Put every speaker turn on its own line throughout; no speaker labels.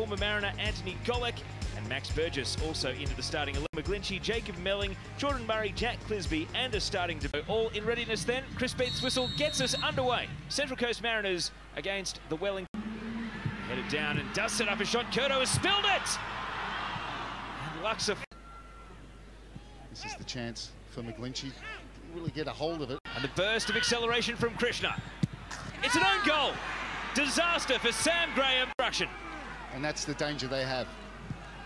Former Mariner Anthony Golec and Max Burgess also into the starting 11. McGlinchey, Jacob Melling, Jordan Murray, Jack Clisby and a starting debut. All in readiness then. Chris Beath's whistle gets us underway. Central Coast Mariners against the Wellington. Headed down and does set up a shot. Kurto has spilled it! And Luxa
This is the chance for McGlinchey to really get a hold of it.
And the burst of acceleration from Krishna. It's an own goal. Disaster for Sam Graham. Ruction.
And that's the danger they have.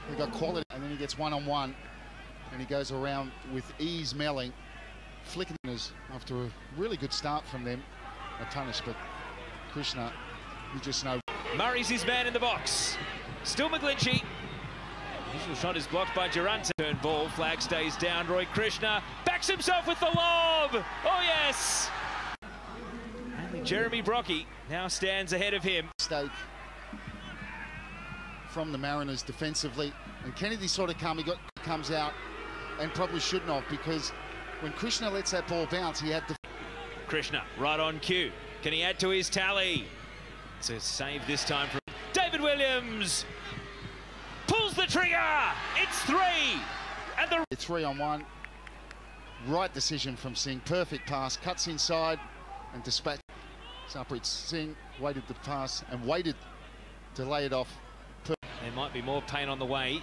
They've got quality, and then he gets one-on-one, -on -one, and he goes around with ease Melling, flicking us after a really good start from them. A punish, but Krishna, you just know.
Murray's his man in the box. Still McGlinchey. Initial shot is blocked by Durante. Turn ball, flag stays down. Roy Krishna backs himself with the lob. Oh, yes. Only Jeremy Brockie now stands ahead of him.
Mistake from the Mariners defensively. And Kennedy sort of come, he got, comes out and probably shouldn't have because when Krishna lets that ball bounce, he had the...
Krishna right on cue. Can he add to his tally? It's a save this time from David Williams. Pulls the trigger. It's three. And the
three on one. Right decision from Singh. Perfect pass. Cuts inside and dispatch. Sarpreet Singh waited the pass and waited to lay it off.
There might be more pain on the way.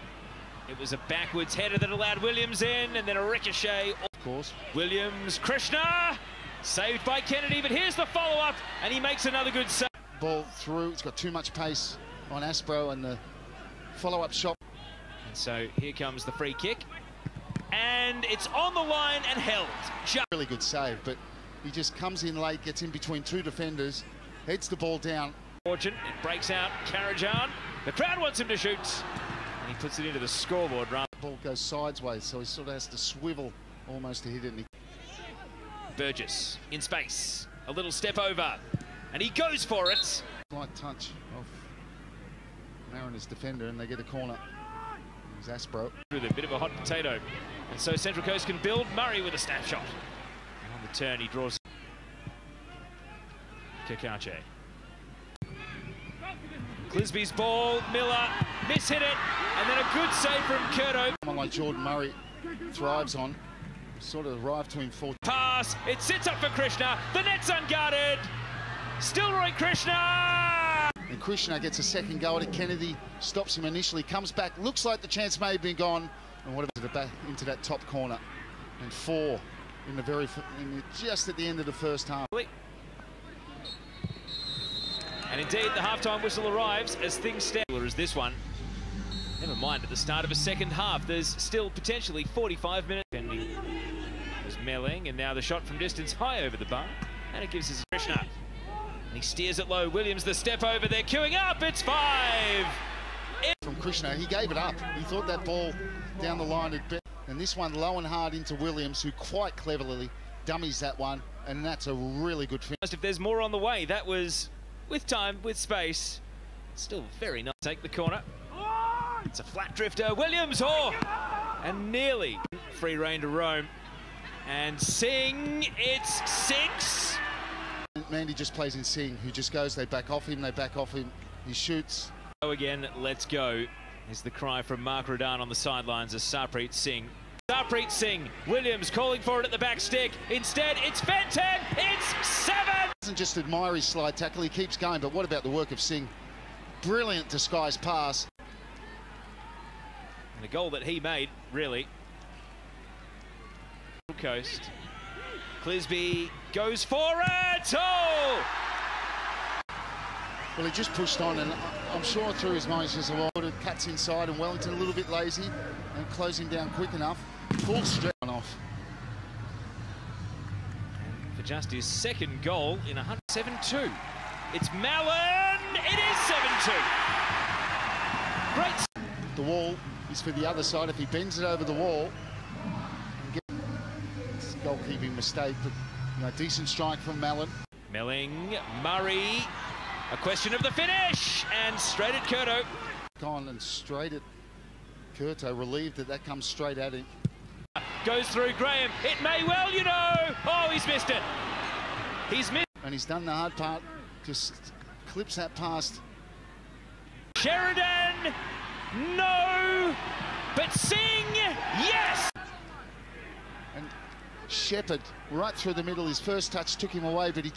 It was a backwards header that allowed Williams in, and then a ricochet.
Of course.
Williams, Krishna, saved by Kennedy, but here's the follow-up, and he makes another good save.
Ball through, it's got too much pace on Aspro, and the follow-up shot.
And so here comes the free kick, and it's on the line and held.
Just really good save, but he just comes in late, gets in between two defenders, heads the ball down.
Fortune, it breaks out, Karajan. The crowd wants him to shoot. And he puts it into the scoreboard run.
Ball goes sideways, so he sort of has to swivel almost to hit it.
Burgess in space. A little step over. And he goes for it.
Slight touch of Mariners defender, and they get a corner. There's Aspro.
With a bit of a hot potato. And so Central Coast can build Murray with a snapshot. And on the turn, he draws Cacace. Clisby's ball, Miller miss hit it, and then a good save from Kurto.
Someone like Jordan Murray thrives on. Sort of arrived to him for
pass. It sits up for Krishna. The net's unguarded. Still Roy Krishna.
And Krishna gets a second go at. Kennedy stops him initially, comes back. Looks like the chance may have been gone. And what about the back into that top corner? And four in the very in the, just at the end of the first half.
And indeed, the halftime whistle arrives as things stand. As this one. Never mind, at the start of a second half, there's still potentially 45 minutes. Kennedy was Melling, and now the shot from distance high over the bar. And it gives us Krishna. And he steers it low. Williams, the step over there, queuing up. It's five.
From Krishna, he gave it up. He thought that ball down the line had been. And this one low and hard into Williams, who quite cleverly dummies that one. And that's a really good finish.
If there's more on the way, that was with time, with space. Still very nice. Take the corner. It's a flat drifter. Williams, oh! And nearly free reign to roam. And Singh, it's six.
Mandy just plays in Singh, who just goes, they back off him, they back off him, he shoots.
Go again, let's go, is the cry from Mark Rudan on the sidelines as Sarpreet Singh. Sarpreet Singh, Williams calling for it at the back stick. Instead, it's Fenton, it's seven!
Doesn't just admire his slide tackle, he keeps going, but what about the work of Singh? Brilliant disguise pass.
And a goal that he made, really. Coast. Clisby goes for it! Oh!
Well, he just pushed on, and I'm sure through his mind, just says, oh, well, it cuts inside, and Wellington a little bit lazy, and close him down quick enough. Full stretch off.
For just his second goal in 107-2. It's Mallon! It is 7-2! Great!
The wall is for the other side. If he bends it over the wall, it's a goalkeeping mistake, but you know, decent strike from Mallon.
Melling, Murray, a question of the finish, and straight at Kurto.
Gone and straight at Kurto, relieved that that comes straight at him.
Goes through Graham. It may well, you know. Oh, he's missed it. He's missed.
And he's done the hard part. Just clips that past.
Sheridan. No. But Singh. Yes.
And Shepard right through the middle. His first touch took him away, but he.